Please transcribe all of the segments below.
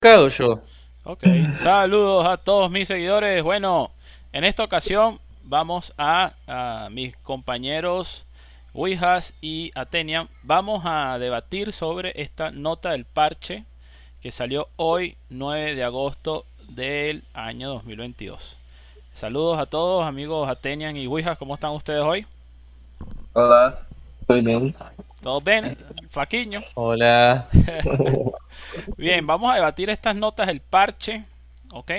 yo. Ok, saludos a todos mis seguidores. Bueno, en esta ocasión vamos a, a mis compañeros Wijas y Atenian. Vamos a debatir sobre esta nota del parche que salió hoy, 9 de agosto del año 2022. Saludos a todos, amigos Atenian y Wijas. ¿Cómo están ustedes hoy? Hola, estoy bien. ¿Todos bien? Flaquiño. Hola. Bien, vamos a debatir estas notas del parche, ¿ok?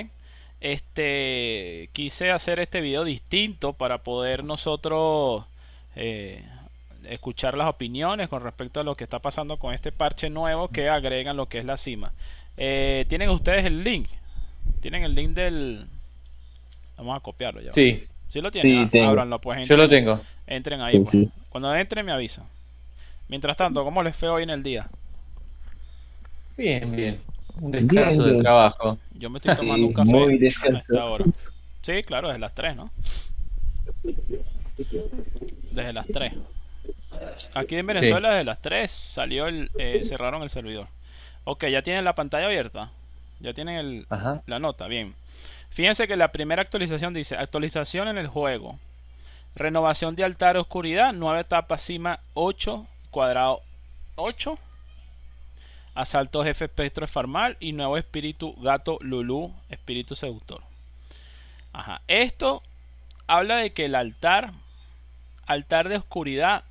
Este, quise hacer este video distinto para poder nosotros eh, escuchar las opiniones con respecto a lo que está pasando con este parche nuevo que agregan lo que es la cima. Eh, ¿Tienen ustedes el link? ¿Tienen el link del...? Vamos a copiarlo ya. Sí, ¿Sí lo tienen? Sí, Ah, ábranlo, pues, yo lo entren- tengo. Entren ahí, Sí, pues. sí. Cuando entre me avisan. Mientras tanto, ¿cómo les fue hoy en el día? Bien, bien. Un descanso del trabajo. Yo me estoy tomando un café muy a descanso. esta hora. Sí, claro, desde las 3, ¿no? Desde las 3. Aquí en Venezuela desde las 3 salió el eh, cerraron el servidor. Ok, ya tienen la pantalla abierta. Ya tienen el, Ajá. la nota, bien. Fíjense que la primera actualización dice actualización en el juego. Renovación de altar oscuridad, nueva etapa cima 8, cuadrado 8. Asalto jefe espectro farmal y nuevo espíritu gato Lulu, espíritu seductor. Ajá. Esto habla de que el altar, altar de oscuridad,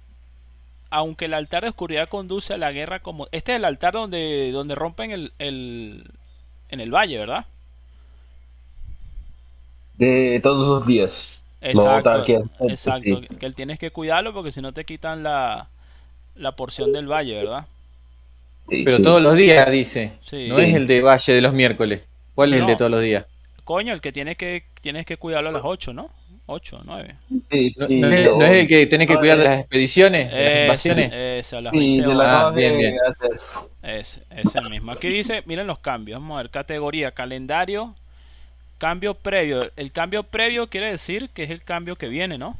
aunque el altar de oscuridad conduce a la guerra como... Este es el altar donde, donde rompen el, el- en el valle, ¿verdad? De todos los días. Exacto, que- exacto. Que él tienes que cuidarlo porque si no te quitan la, la porción del valle, ¿verdad? Pero sí. todos los días dice. Sí. No es el de Valle de los miércoles. ¿Cuál es No. el de todos los días? Coño, el que tienes que tienes que cuidarlo a las 8, ¿no? 8, 9. Sí, ¿No, sí, no es, no es el que tenés que Ah, cuidar de las expediciones, de las invasiones? ese, a las Sí, 20 de horas. la Ah, bien, Ese, ese mismo. Aquí dice, miren los cambios. Vamos a ver, categoría, calendario, cambio previo. El cambio previo quiere decir que es el cambio que viene, ¿no?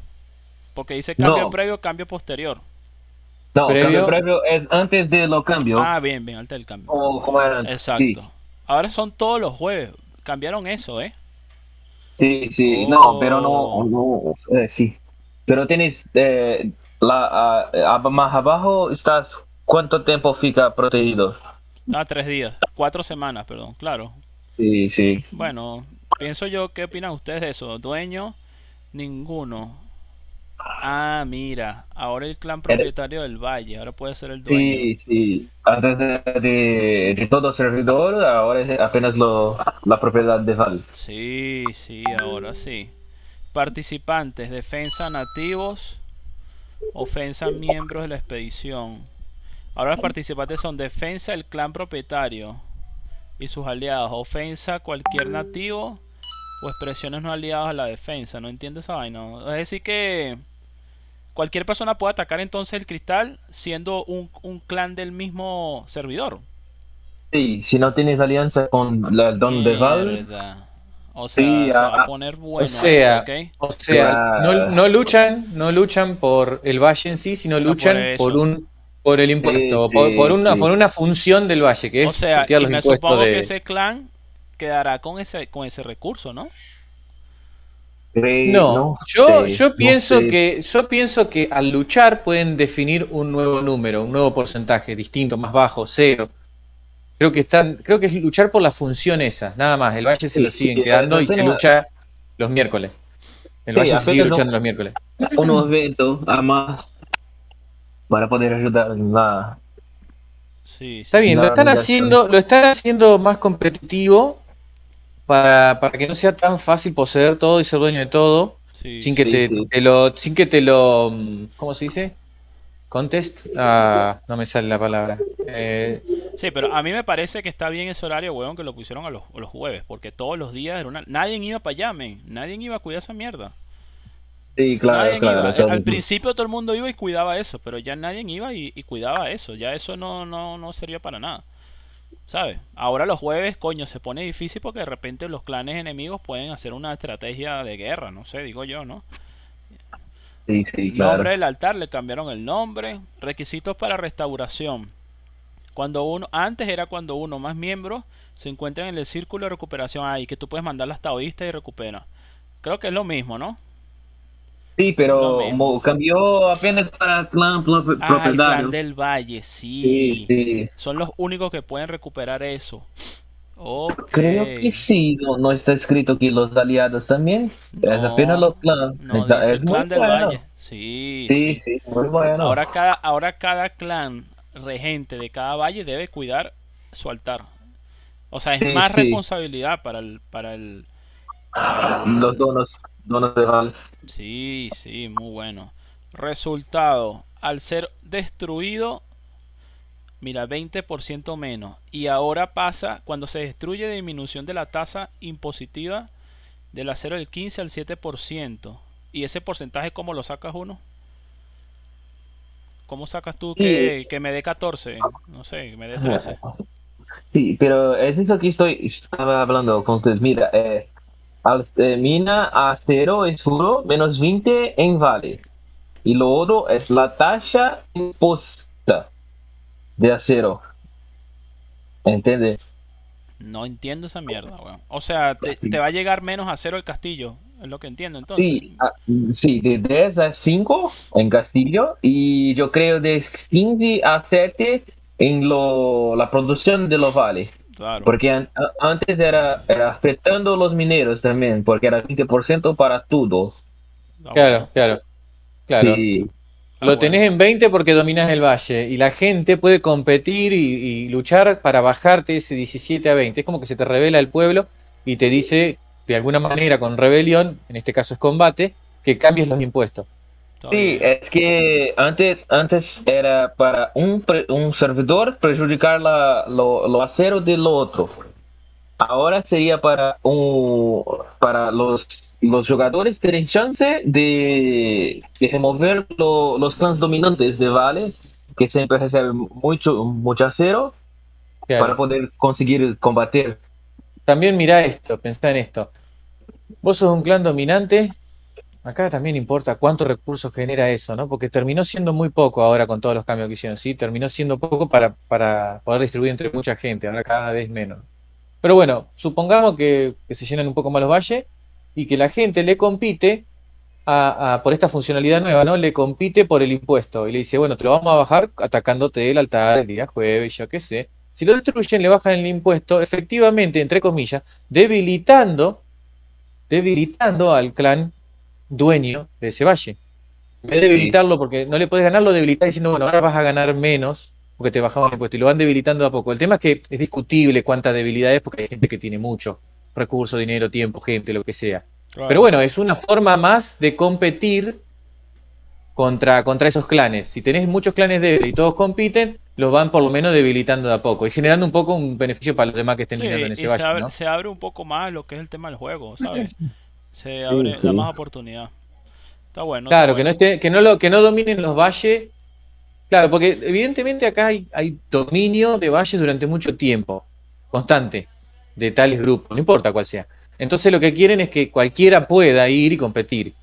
Porque dice cambio No. previo, cambio posterior. No, Previo- cambio previo es antes de lo cambio. Ah, bien, bien, alta del cambio. como, como era antes. Exacto. Sí, Ahora son todos los jueves. Cambiaron eso, ¿eh? sí, sí. Oh. no, pero no, no eh, sí. Pero tienes eh, la ah, ab- más abajo estás cuánto tiempo fica protegido. Ah, tres días. Cuatro semanas, perdón. Claro. Sí, sí. Bueno, pienso yo, ¿qué opinan ustedes de eso? Dueño, ninguno. Ah, mira, ahora el clan propietario del valle, ahora puede ser el dueño. Sí, sí. Antes de, de, de todo servidor, ahora es apenas lo, la propiedad de Val. Sí, sí, ahora sí. Participantes, defensa nativos, ofensa miembros de la expedición. Ahora los participantes son defensa del clan propietario y sus aliados, ofensa cualquier nativo o expresiones no aliadas a la defensa. No entiendo esa vaina. Es decir que cualquier persona puede atacar entonces el cristal siendo un, un clan del mismo servidor. Sí, si no tienes alianza con la, el don de Val. O sea, Sí, se va a ah, poner bueno. o sea. O sea, no, no luchan, no luchan por el valle en sí, sino Sino luchan por un por el impuesto, Sí, por, sí, por una sí. por una función del valle, que es O sea, sortear y los me impuestos supongo de que ese clan quedará con ese con ese recurso, ¿no? No, yo, sé, yo no pienso sé. que yo pienso que al luchar pueden definir un nuevo número, un nuevo porcentaje distinto, más bajo, cero. Creo que están, creo que es luchar por la función esa, nada más. El Valle se lo siguen sí, quedando y se lucha los miércoles. El Sí, Valle se sigue luchando los miércoles. un evento a más para poder ayudar en la Sí, Está bien, lo están haciendo, lo están haciendo más competitivo para, para que no sea tan fácil poseer todo y ser dueño de todo, Sí, sin que sí, te, sí. te lo, sin que te lo, mm, ¿cómo se dice? Contest, ah, no me sale la palabra. Eh, Sí, pero a mí me parece que está bien ese horario, weón, que lo pusieron a los, a los jueves, porque todos los días era una... nadie iba para allá, men. Nadie iba a cuidar esa mierda. Sí, claro, Nadie claro. iba. claro, Al principio todo el mundo iba y cuidaba eso, pero ya nadie iba y, y cuidaba eso. Ya eso no, no, no servía para nada. ¿Sabes? Ahora los jueves, coño, se pone difícil porque de repente los clanes enemigos pueden hacer una estrategia de guerra, no sé, digo yo, ¿no? Sí, sí, claro. Nombre del altar, le cambiaron el nombre. Requisitos para restauración. Cuando uno, antes era cuando uno más miembros se encuentran en el círculo de recuperación ahí, que tú puedes mandar hasta taoístas y recupera. Creo que es lo mismo, ¿no? Sí, pero cambió apenas para el clan ah, el clan del Valle, sí. Son los únicos que pueden recuperar eso. Creo que sí, no, está escrito aquí los aliados también. es apenas los clans. No, el clan del Valle. Sí, sí, sí, muy bueno. Ahora cada, ahora cada clan regente de cada valle debe cuidar su altar. O sea, es más responsabilidad para el, para el, los donos, donos de Valle. Sí, sí, muy bueno. Resultado, al ser destruido, mira, 20% menos. Y ahora pasa, cuando se destruye, disminución de la tasa impositiva del acero del 15 al 7%. ¿Y ese porcentaje cómo lo sacas uno? ¿Cómo sacas tú que, me dé 14? No sé, que me dé 13. Sí, pero es eso que estoy estaba hablando con ustedes. Mira, eh, al, eh, mina acero es puro menos 20 en vale. Y lo otro es la tasa impuesta de acero. ¿Entiendes? No entiendo esa mierda, weón. O sea, te, va a llegar menos acero el castillo. Es lo que entiendo entonces. Sí, ah, sí de 10 a 5 en castillo. Y yo creo de 15 a 7 en lo, la producción de los vales. Claro. Porque antes era, era afectando los mineros también, porque era 20% para todos. Claro, claro. Claro. Sí. Ah, lo tenés en 20 porque dominás el valle y la gente puede competir y, luchar para bajarte ese 17 a 20. Es como que se te revela el pueblo y te dice, de alguna manera, con rebelión, en este caso es combate, que cambies los impuestos. Sí, es que antes, antes era para un, un servidor perjudicar la, lo, lo acero del otro. Ahora sería para, un, para los los jugadores tienen chance de, remover los clans dominantes de Vale, que siempre reciben mucho, mucho acero, para poder conseguir combatir. También mira esto, pensá en esto. Vos sos un clan dominante, acá también importa cuántos recursos genera eso, ¿no? Porque terminó siendo muy poco ahora con todos los cambios que hicieron, ¿sí? Terminó siendo poco para, para poder distribuir entre mucha gente, ahora cada vez menos. Pero bueno, supongamos que, se llenan un poco más los valles y que la gente le compite a, por esta funcionalidad nueva, ¿no? Le compite por el impuesto y le dice, bueno, te lo vamos a bajar atacándote el altar el día jueves, yo qué sé. Si lo destruyen, le bajan el impuesto, efectivamente, entre comillas, debilitando, debilitando al clan dueño de ese valle. En vez de debilitarlo porque no le puedes ganar, lo debilitas diciendo, bueno, ahora vas a ganar menos porque te bajamos el impuesto y lo van debilitando a poco. El tema es que es discutible cuánta debilidad es porque hay gente que tiene mucho recursos, dinero, tiempo, gente, lo que sea. Pero bueno, es una forma más de competir contra, contra esos clanes. Si tenés muchos clanes débiles y todos compiten, los van por lo menos debilitando de a poco y generando un poco un beneficio para los demás que estén viniendo en ese valle. Se abre, se abre un poco más lo que es el tema del juego, ¿sabes? Se abre, da más oportunidad. Está bueno. Claro, que no esté, que no lo, que no dominen los valles. Claro, porque evidentemente acá hay, hay dominio de valles durante mucho tiempo, constante de tales grupos, no importa cuál sea. Entonces lo que quieren es que cualquiera pueda ir y competir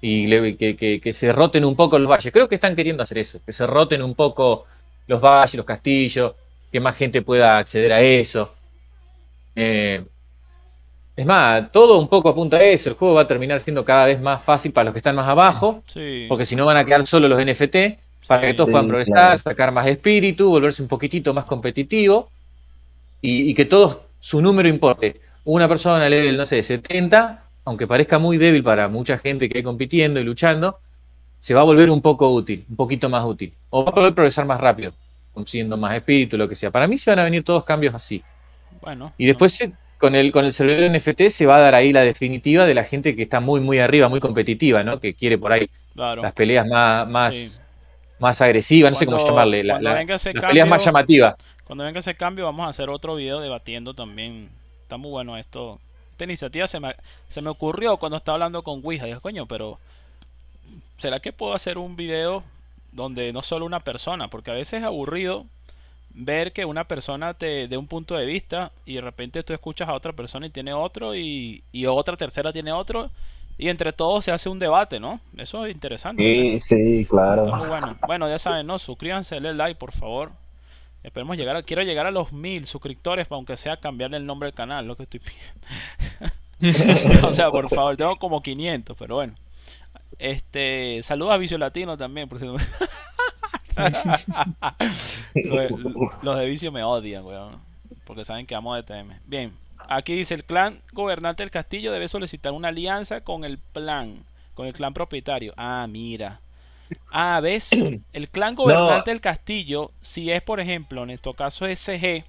y que, se roten un poco los valles. Creo que están queriendo hacer eso, que se roten un poco los valles, los castillos, que más gente pueda acceder a eso. Eh, es más, todo un poco apunta a eso. El juego va a terminar siendo cada vez más fácil para los que están más abajo, porque si no van a quedar solo los NFT, para que todos puedan progresar, sacar más espíritu, volverse un poquitito más competitivo y que todos su número importe. Una persona level, no sé, 70, aunque parezca muy débil para mucha gente que hay compitiendo y luchando, se va a volver un poco útil, un poquito más útil. O va a poder progresar más rápido, consiguiendo más espíritu, lo que sea. Para mí se van a venir todos cambios así. Bueno. Y después con el, con el servidor NFT se va a dar ahí la definitiva de la gente que está muy, muy arriba, muy competitiva, ¿no? Que quiere por ahí las peleas más, más, más agresivas, no sé cómo llamarle, la, las peleas más llamativas. Cuando venga ese cambio vamos a hacer otro video debatiendo también. Está muy bueno esto. Esta iniciativa se me, se me ocurrió cuando estaba hablando con Ouija. Dije, coño, pero ¿será que puedo hacer un video donde no solo una persona? Porque a veces es aburrido ver que una persona te dé un punto de vista y de repente tú escuchas a otra persona y tiene otro y, y otra tercera tiene otro y entre todos se hace un debate, ¿no? Eso es interesante. Sí, sí, claro. bueno. bueno, ya saben, ¿no? Suscríbanse, denle like, por favor. Esperemos llegar a, quiero llegar a los mil suscriptores, aunque sea cambiarle el nombre del canal, lo que estoy pidiendo. o sea, por favor, tengo como 500, pero bueno. Este, saludos a Vicio Latino también, por cierto. los, de Vicio me odian, weón. Porque saben que amo DTM. Bien, aquí dice el clan gobernante del castillo debe solicitar una alianza con el plan, con el clan propietario. Ah, mira. Ah, ves, el clan gobernante del castillo, si es por ejemplo, en este caso SG,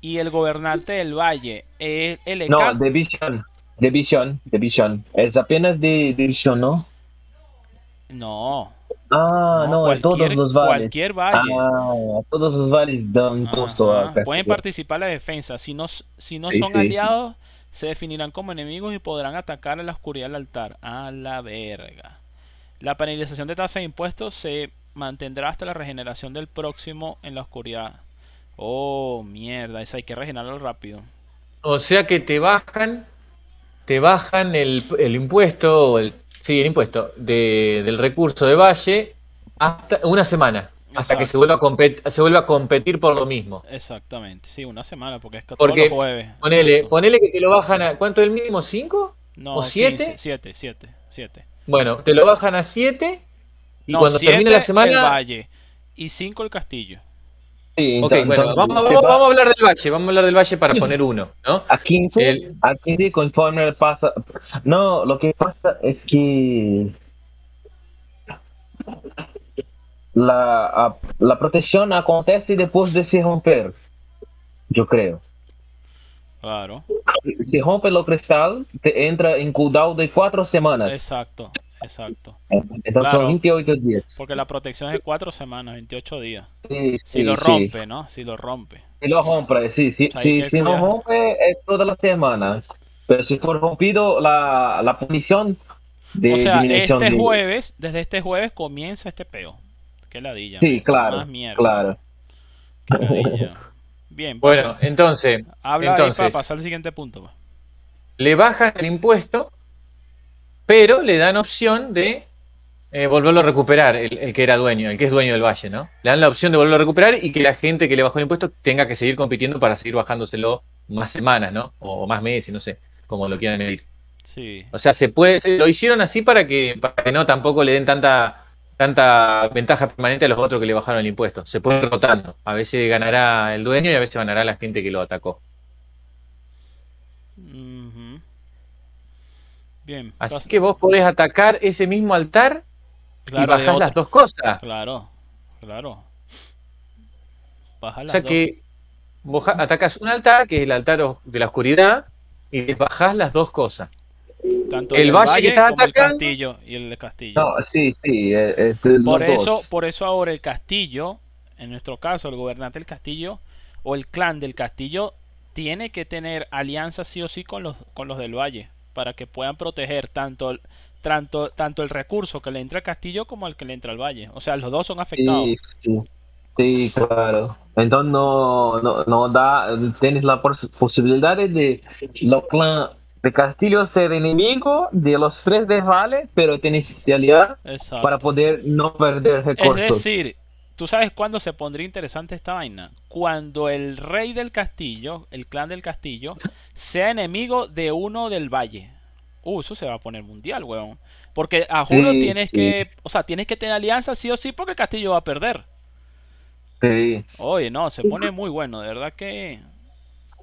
y el gobernante del valle es el No, división, división, división. Es apenas de división, ¿no? No. Ah, no, no todos los valles. Cualquier valle. Ah, todos los valles dan impuesto a Pueden participar en la defensa. Si no, si no son aliados, se definirán como enemigos y podrán atacar en la oscuridad del altar. A la verga. La penalización de tasa de impuestos se mantendrá hasta la regeneración del próximo en la oscuridad. Oh, mierda, eso hay que regenerarlo rápido. O sea que te bajan, te bajan el, el impuesto, el, sí, el impuesto del recurso de Valle hasta una semana. Hasta que se vuelva, a competir, se vuelva a competir por lo mismo. Exactamente, sí, una semana, porque es que porque todos los jueves. Ponele, ponele que te lo bajan a. ¿Cuánto es el mínimo? ¿Cinco? No, ¿O siete? siete, siete, siete. Bueno, te lo bajan a 7 y cuando termine la semana... el Valle y 5 el Castillo. Sí, ok, bueno, vamos, vamos, a hablar del Valle, vamos a hablar del Valle para poner uno, ¿no? A 15, el... a 15 conforme pasa... No, lo que pasa es que la, la protección acontece después de se romper, yo creo. Claro. Si rompe lo cristal, te entra en cooldown de cuatro semanas. Exacto, exacto. Entonces son 28 días. Porque la protección es de cuatro semanas, 28 días. Sí, si lo rompe, ¿no? Si lo rompe. Si lo rompe, sí. sí, si no rompe, es toda la semana. Pero si fue rompido, la, la punición de O sea, este jueves, desde este jueves comienza este peo. Qué ladilla. Sí, claro. Más mierda. Claro. Qué ladilla. Bien, bueno, entonces, habla entonces para pasar al siguiente punto. Pues. Le bajan el impuesto, pero le dan opción de eh, volverlo a recuperar, el, que era dueño, el que es dueño del valle, ¿no? Le dan la opción de volverlo a recuperar y que la gente que le bajó el impuesto tenga que seguir compitiendo para seguir bajándoselo más semanas, ¿no? O más meses, no sé, como lo quieran medir. Sí. O sea, se puede, lo hicieron así para que, para que no tampoco le den tanta tanta ventaja permanente a los otros que le bajaron el impuesto. Se puede rotando. A veces ganará el dueño y a veces ganará la gente que lo atacó. Bien. Así que vos podés atacar ese mismo altar y bajar las dos cosas. Claro, claro. o sea que vos atacas un altar, que es el altar de la oscuridad, y bajás las dos cosas. Tanto el, valle, que está atacando. El castillo y el castillo. No, sí, sí. por, eso, por eso ahora el castillo, en nuestro caso, el gobernante del castillo o el clan del castillo, tiene que tener alianza sí o sí con los, con los del valle para que puedan proteger tanto, tanto, tanto el recurso que le entra al castillo como el que le entra al valle. O sea, los dos son afectados. Sí, claro. Entonces no, no, no da, tienes la posibilidad de los clans de Castillo ser enemigo de los tres de Vale, pero tiene especialidad para poder no perder recursos. Es decir, ¿tú sabes cuándo se pondría interesante esta vaina? Cuando el rey del castillo, el clan del castillo, sea enemigo de uno del valle. Uh, eso se va a poner mundial, weón. Porque a juro tienes que, o sea, tienes que tener alianza sí o sí porque el castillo va a perder. Sí. Oye, no, se pone muy bueno, de verdad que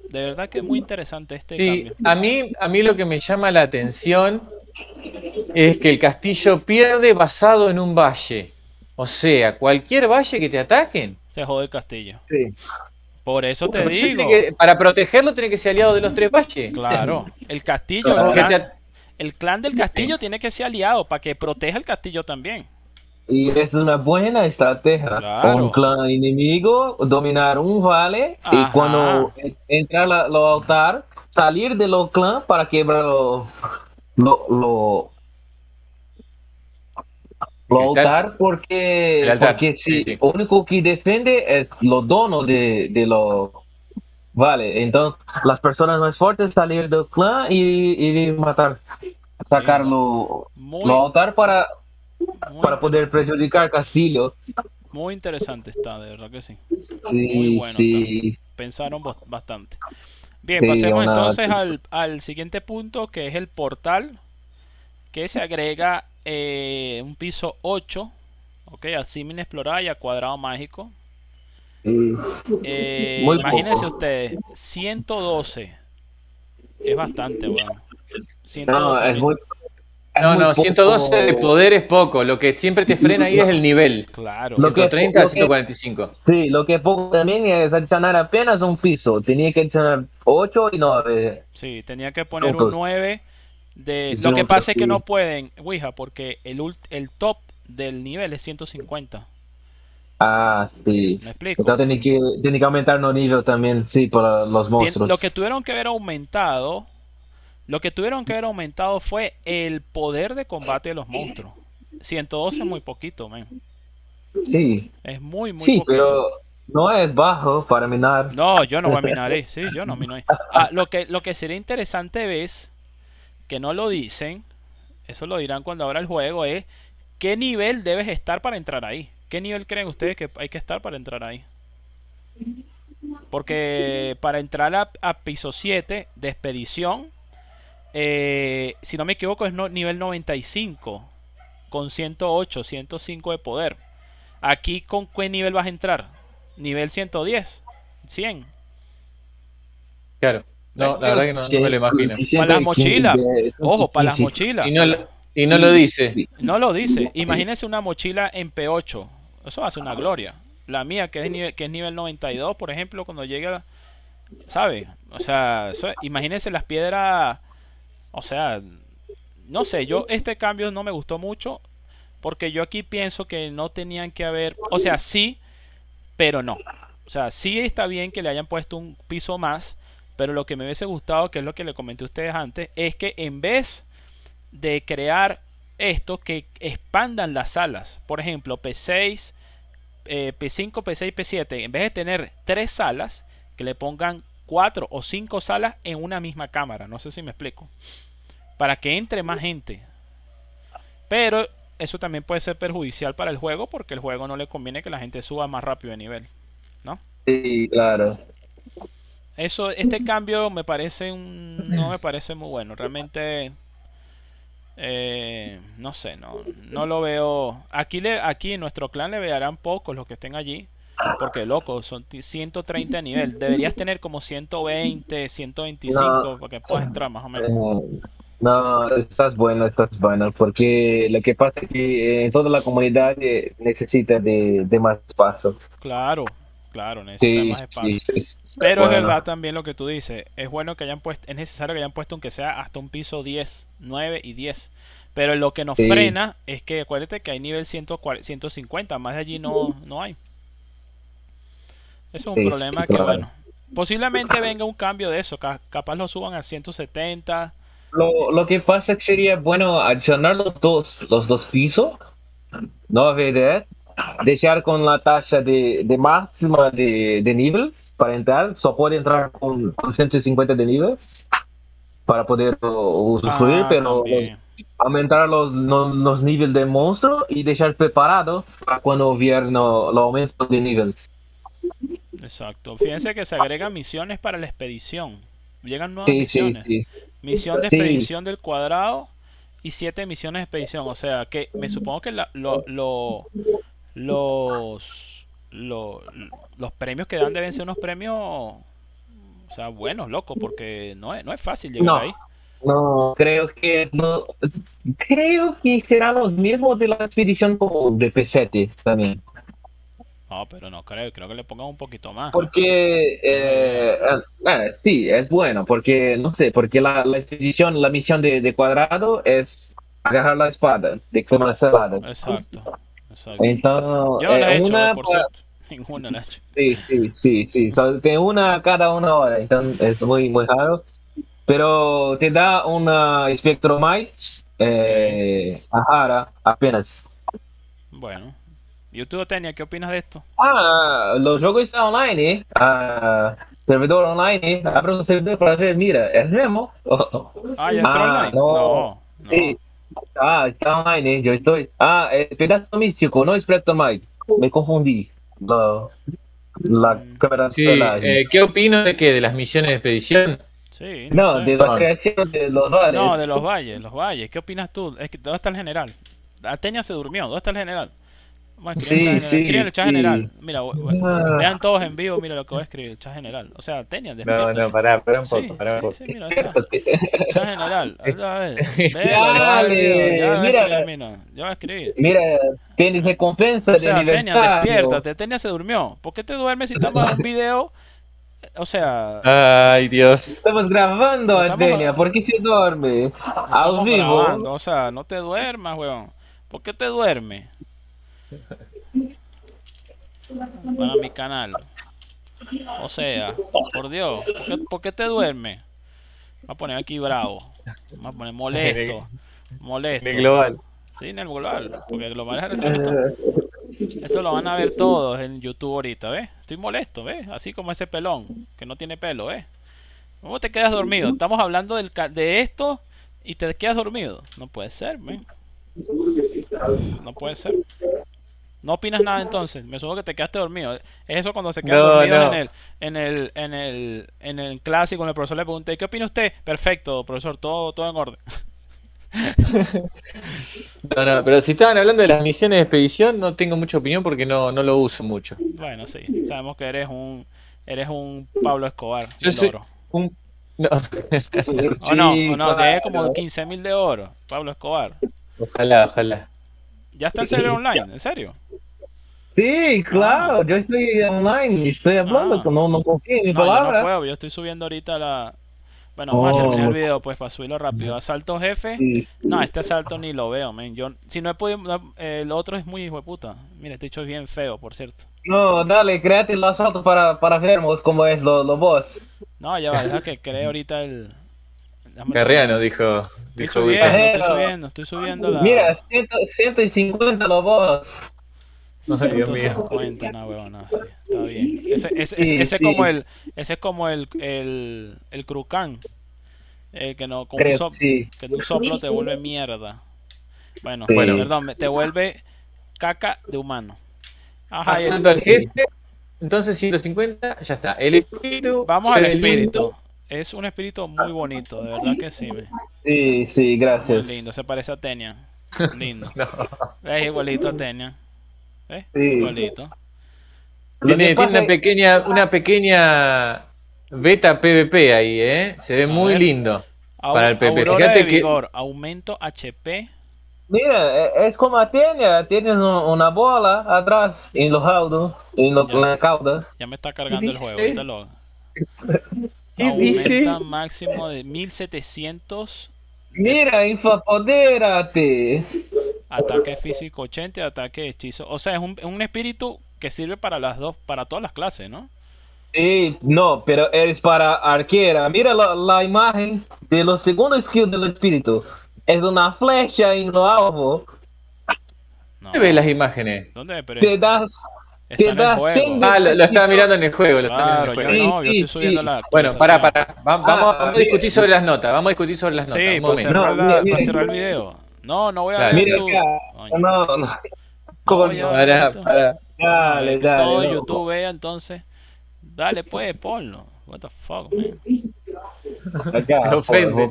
de verdad que es muy interesante este sí, A mí, a mí lo que me llama la atención es que el castillo pierde basado en un valle. O sea, cualquier valle que te ataquen. Se jode el castillo. Sí. Por eso te digo. para protegerlo tiene que ser aliado de los tres valles. Claro. El castillo, el clan del castillo tiene que ser aliado para que proteja el castillo también. Y es una buena estrategia. Un clan enemigo, dominar un vale y cuando entrar a lo altar, salir de los clan para quebrar lo, lo, altar porque, porque si lo único que defiende es los donos de, de los vale entonces las personas más fuertes salir del clan y, y matar sacarlo lo altar para para poder prejudicar Castillo. Muy interesante está, de verdad que sí. Muy Muy bueno sí. Pensaron bastante. Bien, Sí, pasemos una- entonces al, al siguiente punto, que es el portal, que se agrega eh, un piso 8, ok, a Simin Explorar y a Cuadrado Mágico. sí. Eh, imagínense poco. ustedes, 112. Es bastante, bueno. No, 112 es mil. muy. es No, muy no, 112 de poder es poco. Lo que siempre te frena ahí es el nivel. Claro. Lo que- 130 a lo que- 145. Sí, lo que poco también es adicionar apenas un piso. Tenía que adicionar 8 y 9. Sí, tenía que poner un Juntos. 9 de... Lo que pasa es que no pueden, Ouija, porque el, ult- el top del nivel es 150. Ah, sí. ¿Me explico? Entonces tenía que, tenía que aumentar los niveles también, sí, para los Tien- monstruos. Lo que tuvieron que haber aumentado, lo que tuvieron que haber aumentado fue el poder de combate de los monstruos. 112 es muy poquito, man. Sí, Es muy, muy sí, poquito. pero no es bajo para minar. No, yo no voy a minar ahí, sí, yo no mino ahí. Ah, lo que, lo que sería interesante es, que no lo dicen, eso lo dirán cuando abra el juego, es qué nivel debes estar para entrar ahí. ¿Qué nivel creen ustedes que hay que estar para entrar ahí? Porque para entrar a, piso 7 de expedición, eh, si no me equivoco, es no- nivel 95, con 108, 105 de poder. Aquí, ¿con qué nivel vas a entrar? Nivel 110, 100. Claro. No, la verdad que no, no me lo imagino. Para las mochilas. Ojo, para las mochilas. Y no, lo- y no lo dice. No lo dice. Imagínense una mochila en P8. Eso hace una gloria. La mía, que es nivel, que es nivel 92, por ejemplo, cuando llega, ¿sabe? O sea, eso- imagínense las piedras. O sea, no sé, yo este cambio no me gustó mucho. Porque yo aquí pienso que no tenían que haber. O sea, sí, pero no. O sea, sí está bien que le hayan puesto un piso más. Pero lo que me hubiese gustado, que es lo que le comenté a ustedes antes, es que en vez de crear esto, que expandan las salas. Por ejemplo, P6, eh, P5, P6, P7. En vez de tener tres salas, que le pongan cuatro o cinco salas en una misma cámara. No sé si me explico. Para que entre más gente. Pero eso también puede ser perjudicial para el juego porque el juego no le conviene que la gente suba más rápido de nivel. Sí, claro. Eso, este cambio me parece un, no me parece muy bueno. Realmente, eh, no sé, no, no lo veo. Aquí le, aquí en nuestro clan le verán pocos los que estén allí, porque loco, son ti- 130 de nivel. Deberías tener como 120, 125 No. para que puedas entrar más o menos. Eh, No, estás bueno, estás bueno, porque lo que pasa es que eh, toda la comunidad eh, necesita de, de más espacio. Claro, claro, necesita Sí, más espacio. sí, sí, sí, Pero es verdad también lo que tú dices. Es bueno que hayan puesto, es necesario que hayan puesto aunque sea hasta un piso 10, 9 y 10. Pero lo que nos frena es que acuérdate que hay nivel 140 150, más de allí no, no hay. Eso es un problema que claro. bueno. Posiblemente venga un cambio de eso, ca- capaz lo suban a 170. Lo, lo que pasa es que sería bueno adicionar los dos, los dos pisos, 9 y 10, dejar con la tasa de, de máxima de, de nivel para entrar, solo puede entrar con, con 150 de nivel para poder usufruir, Ah, pero también. aumentar los, los, los niveles de monstruo y dejar preparado para cuando vierno los aumentos de nivel. Exacto. Fíjense que se agregan misiones para la expedición. Llegan nuevas Sí, misiones. sí. Misión de expedición del cuadrado y siete misiones de expedición. O sea que me supongo que la- lo- lo- los, lo- los premios que dan deben ser unos premios, o sea, buenos, loco, porque no es, no es fácil llegar No. ahí. No, creo que no, creo que serán los mismos de la expedición como de P7 también. No, pero no creo, creo que le pongan un poquito más. Porque eh, eh, sí, es bueno, porque no sé, porque la, la expedición, la misión de, de cuadrado es agarrar la espada de quemar cerrada. Exacto, exacto. Entonces, Yo la he eh, hecho, una por pa- cierto. Ninguna la he hecho. Sí, sí, sí, sí. Solo tiene una cada una hora, entonces es muy, muy raro. Pero te da una Spectromite eh, Ahara apenas. Bueno. YouTube Tenia, ¿qué opinas de esto? Ah, los juegos están online, ¿eh? Ah, servidor online, ¿eh? Abro un servidor para ver, mira, es Remo. Ah, ya entró Ah, online. no. No, no. Sí. Ah, está online, ¿eh? Yo estoy. Ah, el pedazo místico, no Spectromite. me confundí. La, la cámara Sí, solar. eh, ¿qué opino de que de las misiones de expedición? Sí, no, sé. de la creación de los bares. No, de los valles, los valles. ¿Qué opinas tú? Es que, ¿Dónde está el general? Ateña se durmió. ¿Dónde está el general? Sí, sí. Escribe el chat sí. general. Mira, voy- voy- Ah. vean todos en vivo. Mira lo que voy a escribir. El chat general. O sea, Ateña, No, despierta. no, pará, pará un Sí, poco, pará un sí, poco. sí, mira. Chat general. A ver, Dale, ya mira. ya va a escribir. Mira, tienes recompensa O de sea, aniversario. despiértate. Teña se durmió. ¿Por qué te duermes si estamos en un video? O sea, Ay, Dios. Estamos grabando, Estamos- Adenia. ¿Por qué se duerme? Al vivo. grabando. O sea, no te duermas, weón. ¿Por qué te duermes? Para mi canal. O sea, por Dios, ¿por qué, por qué te duermes? Voy a poner aquí bravo. Voy a poner molesto. Molesto. De global. Sí, en el global. Porque van a dejar esto, esto lo van a ver todos en YouTube ahorita, ¿ves? Estoy molesto, ¿ves? Así como ese pelón, que no tiene pelo, ¿ves? ¿Cómo te quedas dormido? Estamos hablando del ca- de esto y te quedas dormido. No puede ser, men. No puede ser. No opinas nada entonces. Me supongo que te quedaste dormido. Es eso cuando se quedan No, dormidos no. en el en el en el en el clásico, el profesor le pregunté, ¿qué opina usted? Perfecto, profesor, todo todo en orden. No, no, pero si estaban hablando de las misiones de expedición, no tengo mucha opinión porque no, no lo uso mucho. Bueno, sí, sabemos que eres un eres un Pablo Escobar Yo soy- oro. Un- no. O no, o no, es como claro. 15 mil de oro, Pablo Escobar. Ojalá, ojalá. Ya está el server online, ¿en serio? Sí, claro, yo estoy online, estoy hablando, Ah. no, no confío en mi No, yo palabra. no puedo, yo estoy subiendo ahorita la... Bueno, vamos a terminar el Oh. video pues para subirlo rápido. Asalto jefe. Sí. No, este asalto ni lo veo, men. Yo, si no he podido... no, eh, el otro es muy hijo de puta. Mira, este hecho es bien feo, por cierto. No, dale, créate el asalto para, para vermos cómo es lo, lo vos. No, ya va, deja que cree ahorita el... Guerreano dijo. Estoy dijo subiendo, estoy subiendo, estoy subiendo la... Mira, ciento, 150 lo vos. Ay, Dios mío. 150, no, huevona, sí, está bien. Ese, ese, Sí, ese, ese sí. como el, ese es como el, el, el Crucan, el que no, con un, Creo sop- que sí. que de un soplo te vuelve mierda. Bueno, Sí. Bueno. perdón, te vuelve caca de humano. Ajá, el- Asalto al jefe. Entonces 150, ya está. El espíritu. vamos al espíritu. lindo. Es un espíritu muy bonito, de verdad que sí, Sí, sí, muy gracias. lindo, se parece a Tenia. Lindo. No. Es igualito a Tenia. Sí. Igualito. Tiene, tiene una pequeña, una pequeña beta PvP ahí, ¿eh? Se ve A muy ver. lindo. Para el PP. Aurora Fíjate de que- aumento HP. Mira, e- es como a Tenia, tienes un- una bola atrás en los autos, en, lo- en la cauda. Ya me está cargando el juego, ahorita lo ¿Qué aumenta dice? máximo de 1700 Mira, infapodérate. ataque físico 80 y ataque hechizo. O sea, es un, un espíritu que sirve para las dos, para todas las clases, ¿no? Sí, no, pero es para arquera. Mira la, la imagen de los segundos skills del espíritu. Es una flecha en lo alvo. No. ¿Dónde ves las imágenes? ¿Dónde? Pero Te das. Está en el juego. Ah, lo, lo estaba mirando en el juego. Lo estaba Claro, mirando yo en el juego. no, yo estoy subiendo sí. la Bueno, pará, pará. Va- Vamos, Ah, vamos a discutir sobre las notas. Vamos a discutir sobre las notas. Sí, un para momento. cerrar, No, la- mira, para cerrar el video. No, no voy a Claro. ver Mira tú. acá. Coño. No, no. No ¿Cómo no? Pará, pará. Dale, dale. todo no. YouTube vea entonces. Dale pues, ponlo. What the fuck, man. Acá, Se ofende.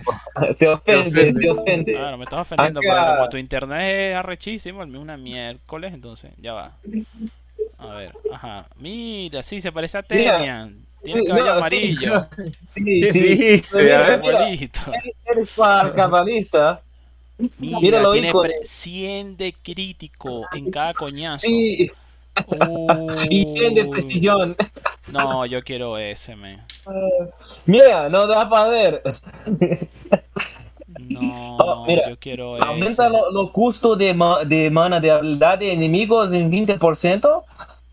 Se ofende, ofende. se ofende. Claro, me estás ofendiendo Acá. porque como tu internet es arrechísimo, el mío una miércoles, entonces ya va. A ver, ajá. Mira, sí, se parece a. Tenian. Tiene Sí, cabello no, sí, amarillo. Sí, ¿Qué sí. dice? Mira, eres- Eres para cabalista. Mira, Mira lo tiene icono. pre- 100 de crítico en cada coñazo. Sí, y 100 de precisión. No, yo quiero ese, man. Mira, no da para ver. No, Oh, mira, yo quiero ese. Aumenta lo, lo costo de, ma- de mana de habilidad de enemigos en 20%.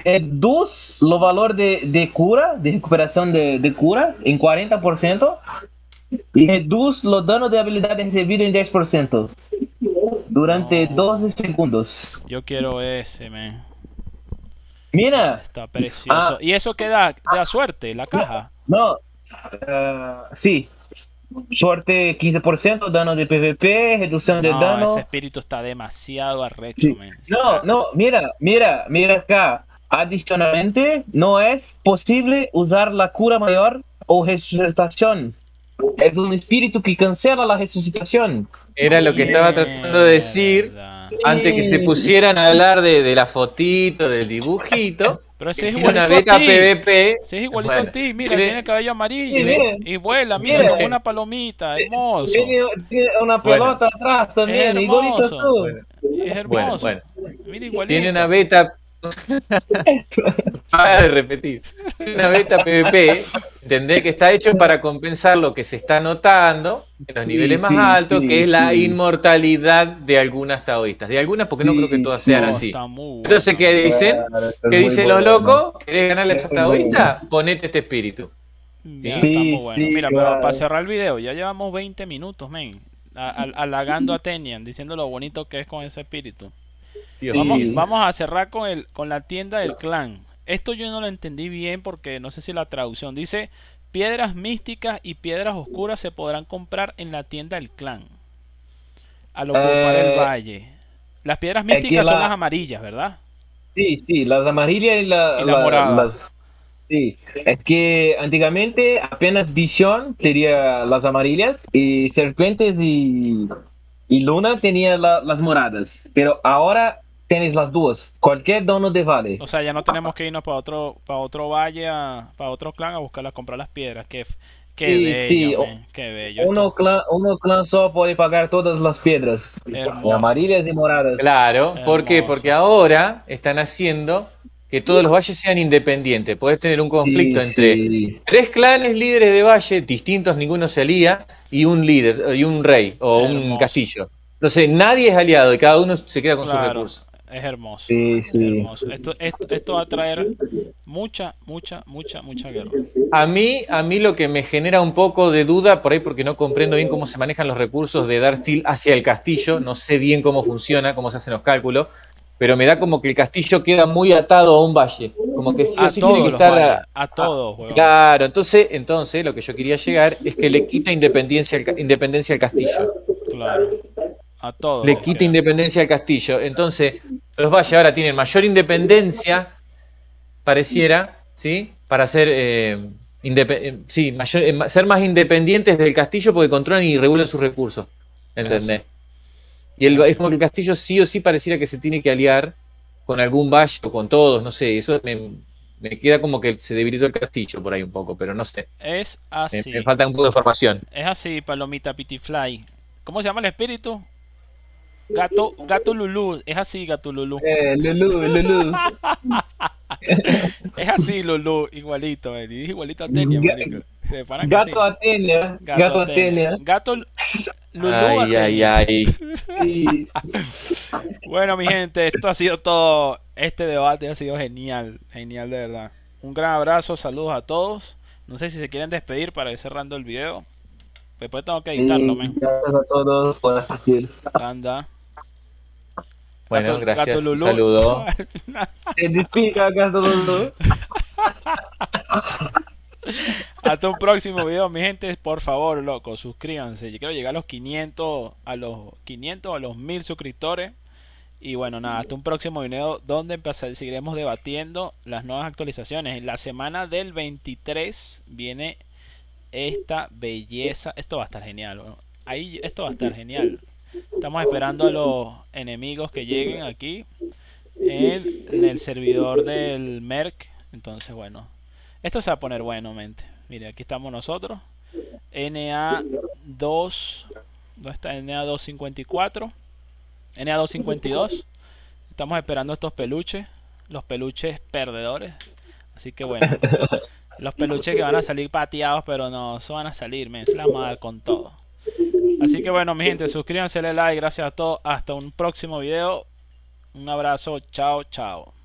Reduce lo valor de, de cura, de recuperación de, de cura en 40%. Y reduce los danos de habilidad recibido en 10%. Durante No. 12 segundos. Yo quiero ese, man. Mira, Está precioso. Ah. ¿Y eso qué da? Suerte, la caja. no. eh, sí. suerte 15%, dano de PvP, reducción de No, ese espíritu está demasiado arrecho, Sí. men. No, no, mira, mira, mira acá. Adicionalmente, no es posible usar la cura mayor o resucitación. Es un espíritu que cancela la resucitación. Era lo que estaba tratando de decir antes que se pusieran a hablar de, de la fotito, del dibujito. Pero ese es Tiene una igualito a beta ti. PvP. Sí, es igualito Bueno, a ti, mira, tiene- tiene el cabello amarillo y vuela, mira, Mire. como una palomita, hermoso. Tiene, tiene una Bueno. pelota atrás también, Es igualito hermoso. tú. Bueno, Es hermoso. Bueno, bueno. Mira, igualito. Tiene una beta. Para de repetir. Una beta PvP. Entendés que está hecho para compensar lo que se está notando en los Sí, niveles más sí, altos, sí, que es la sí. inmortalidad de algunas taoístas. De algunas, porque no creo que todas sean No, así. bueno. Entonces, ¿qué dicen? Claro, ¿Qué dicen los bueno. locos? ¿Querés ganarle a Es esa bueno. taoísta? Ponete este espíritu. Ya, Sí, está muy bueno. sí, Mira, claro. pero para cerrar el video, ya llevamos 20 minutos, men. a- a- halagando a Tenian, diciendo lo bonito que es con ese espíritu. Sí. Vamos, a cerrar con el con la tienda del clan. Esto yo no lo entendí bien porque no sé si la traducción dice piedras místicas y piedras oscuras se podrán comprar en la tienda del clan. Al ocupar el Eh, valle. Las piedras místicas son la- las amarillas, ¿verdad? Sí, sí, las amarillas y, la, Y la la- morada. las- Sí, es que antiguamente apenas visión tenía las amarillas y serpientes y, y luna tenía la- las moradas, pero ahora tienes las dos, cualquier dono de vale. O sea, ya no tenemos que irnos para otro para otro valle, a, para otro clan a buscar a comprar las piedras. Qué, qué Sí, bello, sí, o- men, qué bello. Uno clan, uno clan solo puede pagar todas las piedras, Hermoso. amarillas y moradas. Claro, ¿por qué? Porque ahora están haciendo que todos los valles sean independientes. Podés tener un conflicto Sí, entre sí. tres clanes líderes de valle, distintos, ninguno se alía, y un líder, y un rey, o un castillo. Entonces nadie es aliado y cada uno se queda con sus recursos. Es hermoso. Sí, es hermoso. Esto, esto, esto va a traer mucha, mucha, mucha, mucha guerra. A mí, a mí lo que me genera un poco de duda, por ahí porque no comprendo bien cómo se manejan los recursos de Dark Steel hacia el castillo, no sé bien cómo funciona, cómo se hacen los cálculos, pero me da como que el castillo queda muy atado a un valle, como que sí o A sí tiene que estar valles, a- a todos, huevón. Claro, entonces, entonces lo que yo quería llegar es que le quita independencia al, independencia al castillo. Claro. A todos. Le quita independencia al castillo. Entonces, los valles ahora tienen mayor independencia, pareciera, ¿sí? Para ser, eh, eh, sí, mayor, eh, ser más independientes del castillo porque controlan y regulan sus recursos. ¿Entendés? Y el, es como que el castillo sí o sí pareciera que se tiene que aliar con algún valle o con todos, no sé, eso me, me queda como que se debilitó el castillo por ahí un poco, pero no sé. Es así. me falta un poco de información. Es así, Palomita Pitifly. ¿Cómo se llama el espíritu? Gato, gato Lulú. Es así, gato Lulú. Eh, Lulu, Lulu. Es así, Lulú. Igualito, man. Es igualito a Tenia, marico. Gato sí. Atenia, Gato Atenia. Gato Lulú Ay, ay, Atenia. ay. Sí. Bueno, mi gente, esto ha sido todo. Este debate ha sido genial. Genial, de verdad. Un gran abrazo, saludos a todos. No sé si se quieren despedir para ir cerrando el video. Después tengo que editarlo, men. Gracias a todos por asistir. Anda. Bueno, Gato- gracias. Gato Un Lulú. Saludo. Despide Gato Lulu. Hasta un próximo video, mi gente. Por favor, loco, suscríbanse. Yo quiero llegar a los 500, a los 500, a los 1000 suscriptores. Y bueno, nada, hasta un próximo video donde empezar, seguiremos debatiendo las nuevas actualizaciones. En la semana del 23 viene esta belleza. Esto va a estar genial. ¿no? Ahí, esto va a estar genial. Estamos esperando a los enemigos que lleguen aquí en, en el servidor del Merc. Entonces, bueno, esto se va a poner bueno, mente. Mire, aquí estamos nosotros. NA2. ¿Dónde está NA254? NA252. Estamos esperando estos peluches. Los peluches perdedores. Así que bueno. Los peluches que van a salir pateados, pero no, eso van a salir. Se la vamos a dar con todo. Así que bueno, mi gente, suscríbanse, denle like. Gracias a todos. Hasta un próximo video. Un abrazo. Chao, chao.